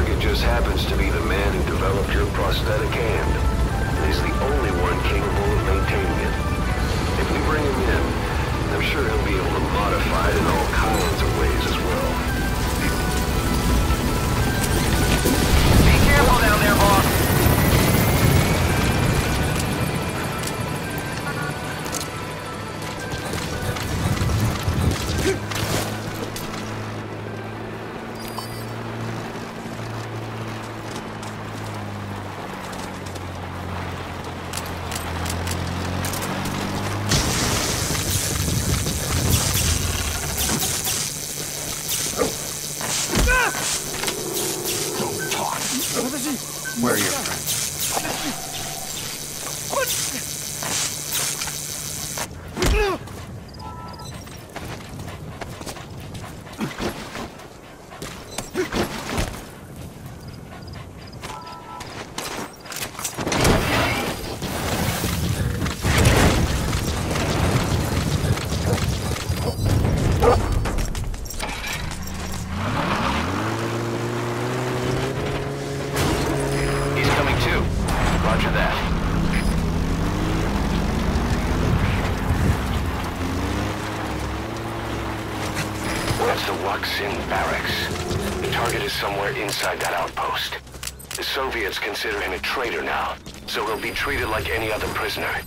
target just happens to be the man who developed your prosthetic hand. And he's the only one capable of maintaining it. If we bring him in, I'm sure he'll be able to modify it in all kinds of ways as well. Be careful down there, boss. Inside that outpost. The Soviets consider him a traitor now, so he'll be treated like any other prisoner.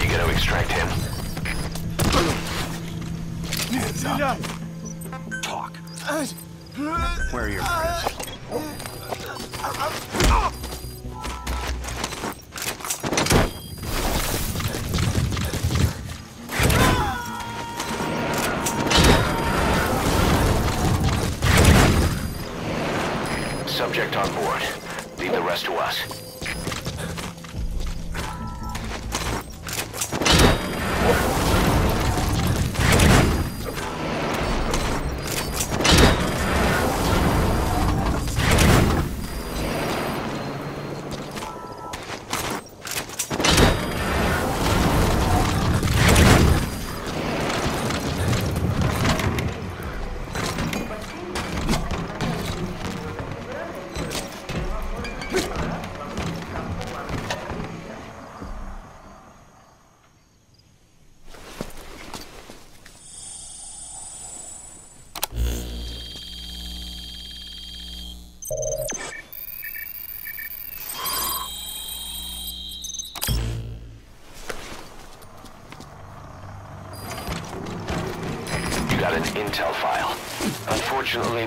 You gotta extract him. Up. Talk. Where are your friends?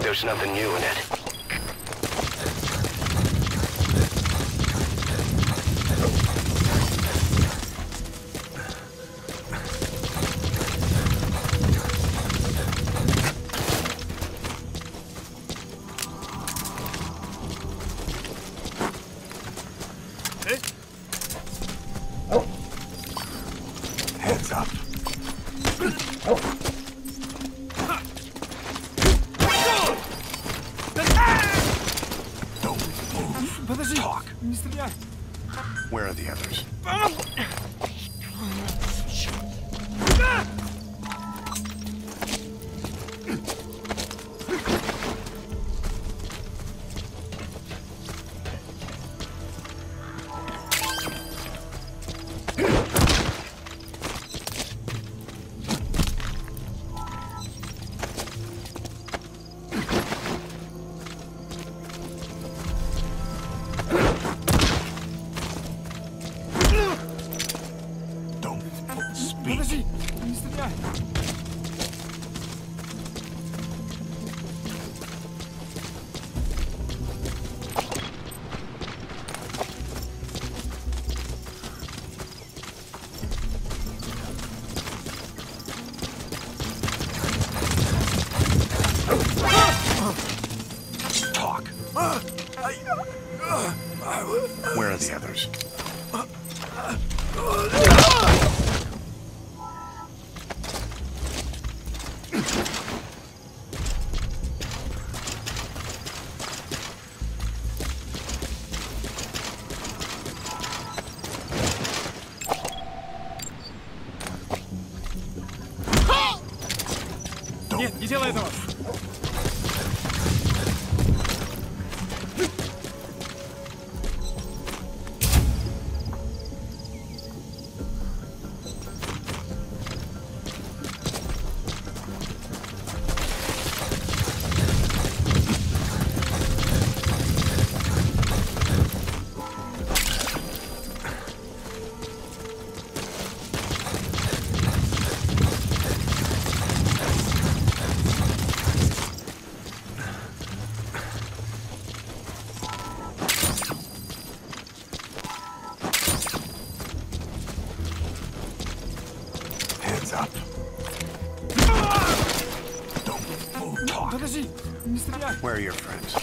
there's nothing new in it. Нет, не делай этого! Where are your friends?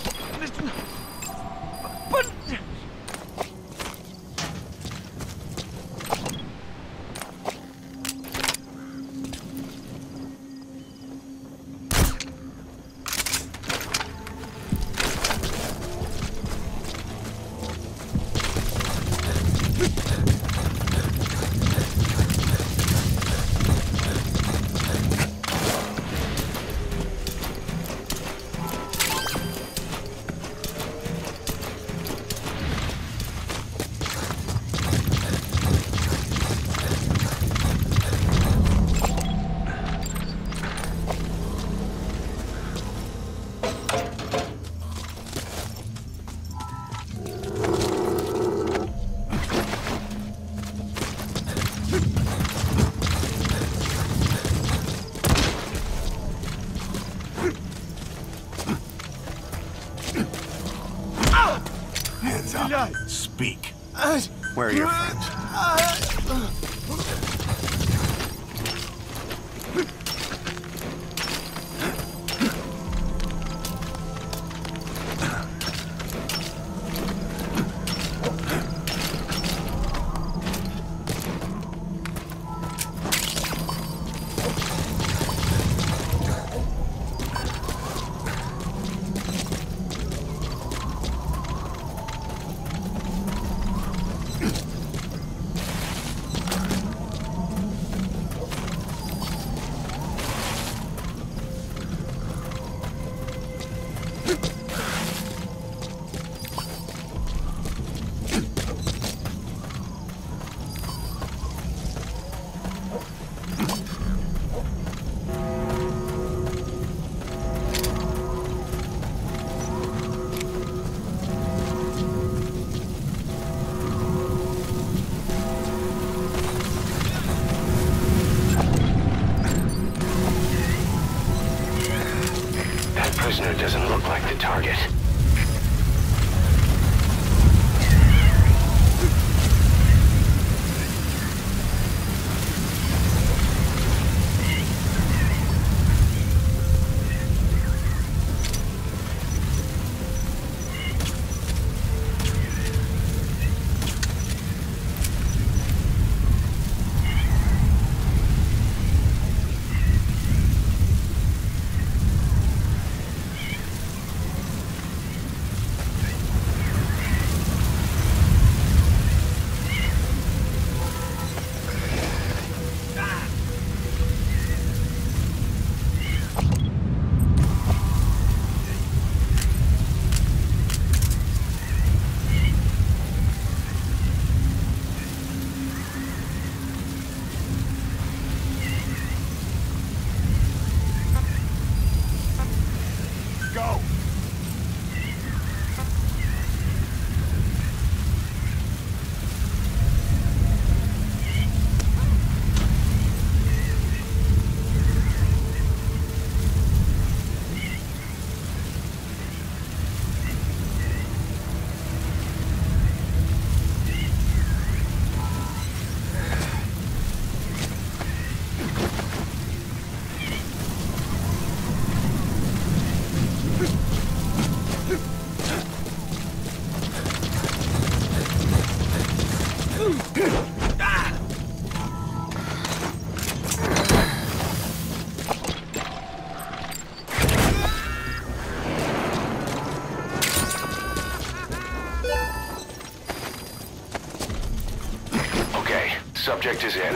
Subject is in.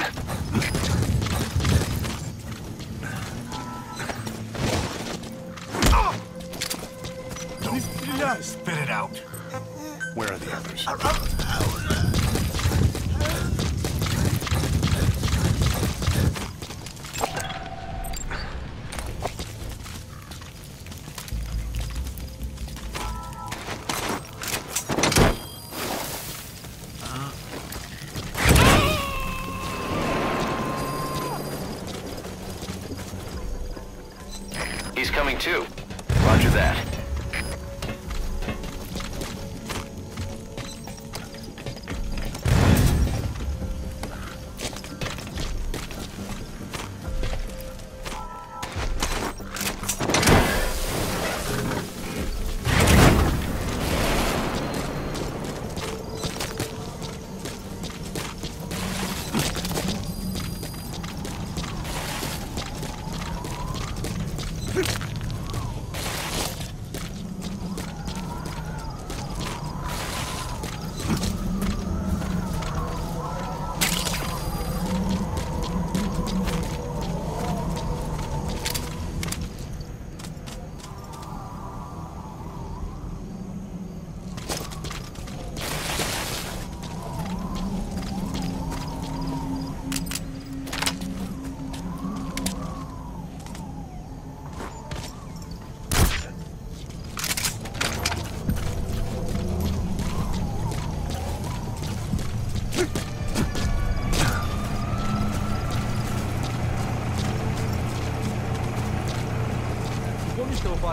Don't spit it out. Where are the others?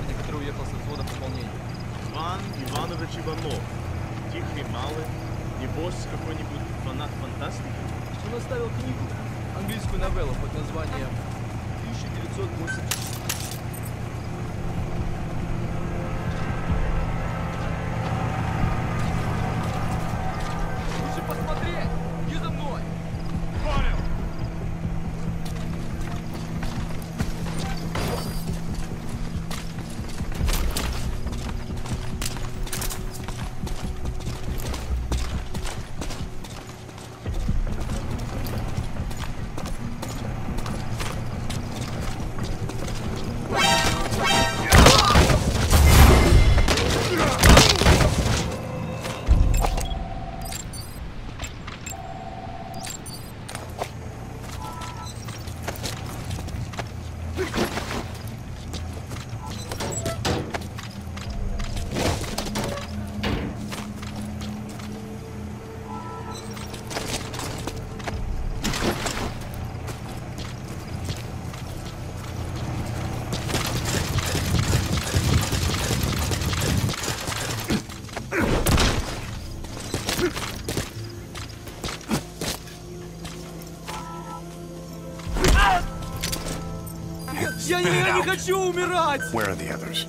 Парня, который уехал с взвода пополнения? Иван Иванович Иванов. Тихий малый. Небось, какой-нибудь фанат фантастики? Он оставил книгу, английскую новеллу под названием 1980. Я, Spit it я не out. хочу умирать! Where are the others?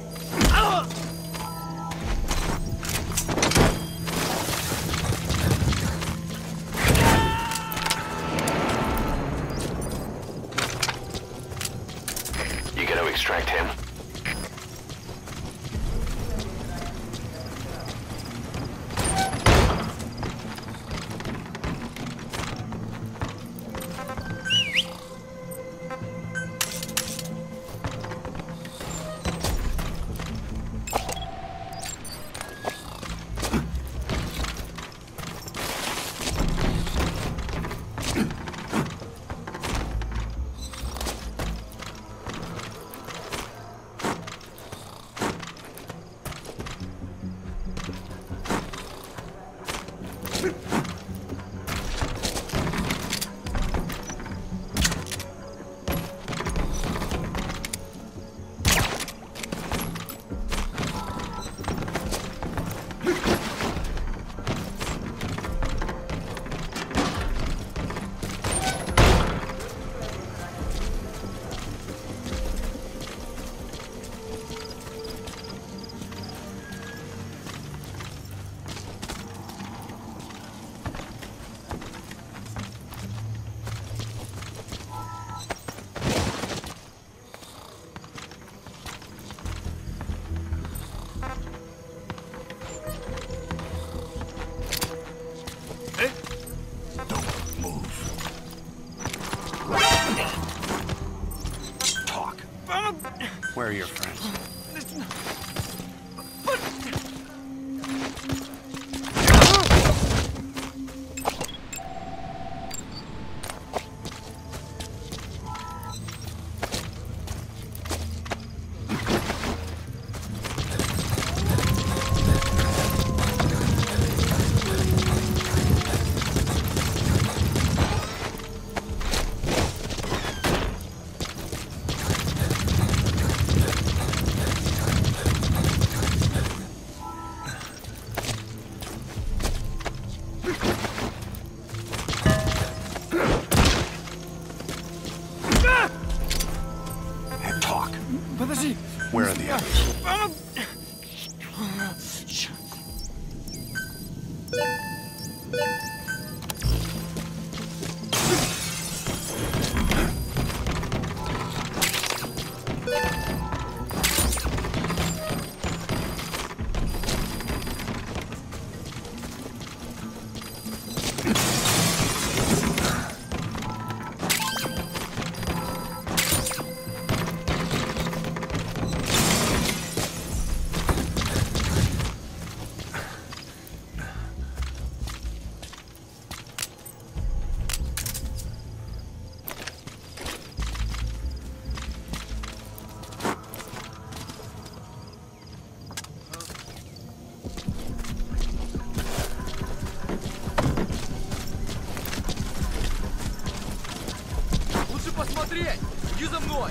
Where are your friends? Посмотреть! Иди за мной!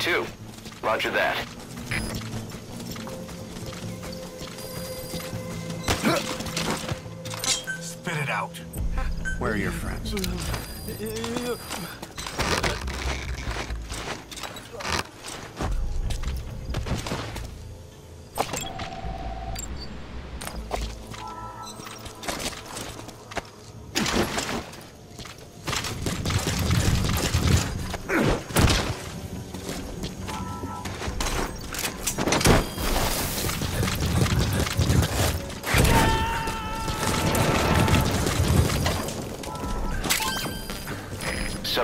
Two, Roger that.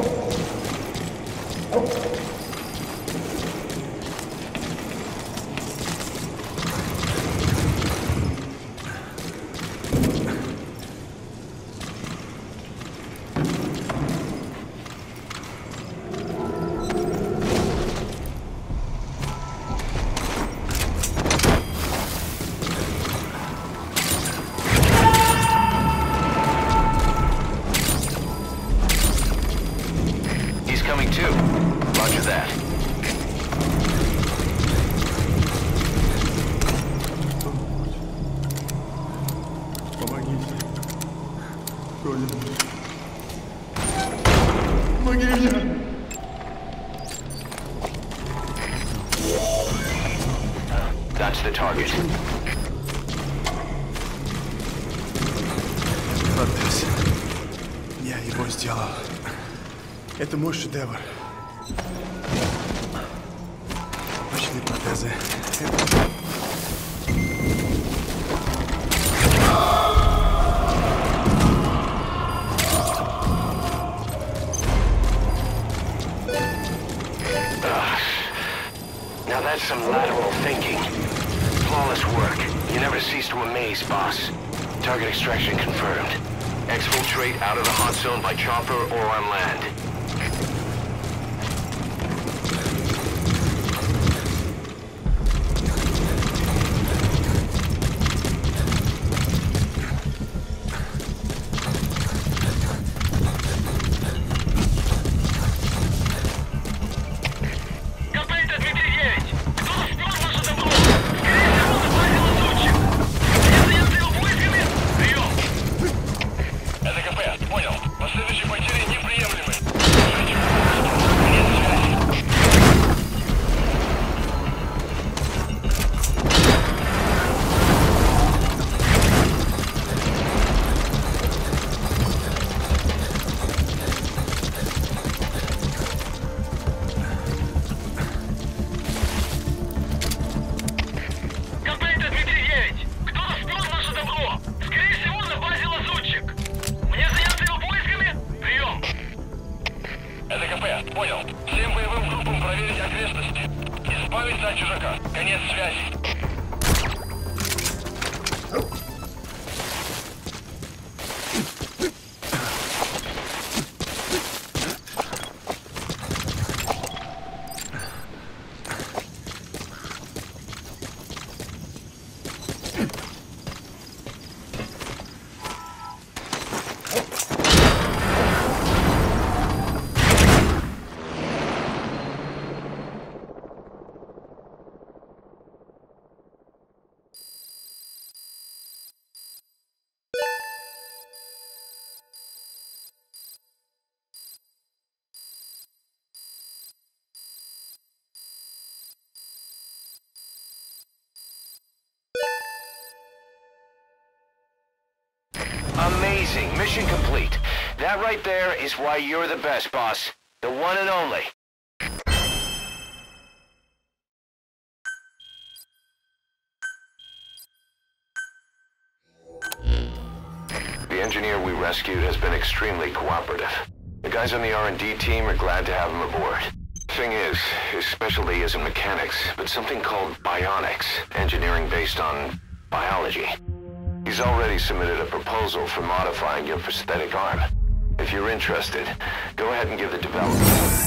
Oh. Search the target. Продался. Я его сделал. Это мой шедевр. Мощные протезы. Это... must work. You never cease to amaze, boss. Target extraction confirmed. Exfiltrate out of the hot zone by chopper or on land. amazing. Mission complete. That right there is why you're the best, boss. The one and only. The engineer we rescued has been extremely cooperative. The guys on the R&D team are glad to have him aboard. Thing is, his specialty isn't mechanics, but something called bionics, engineering based on biology. He's already submitted a proposal for modifying your prosthetic arm. If you're interested, go ahead and give the developer.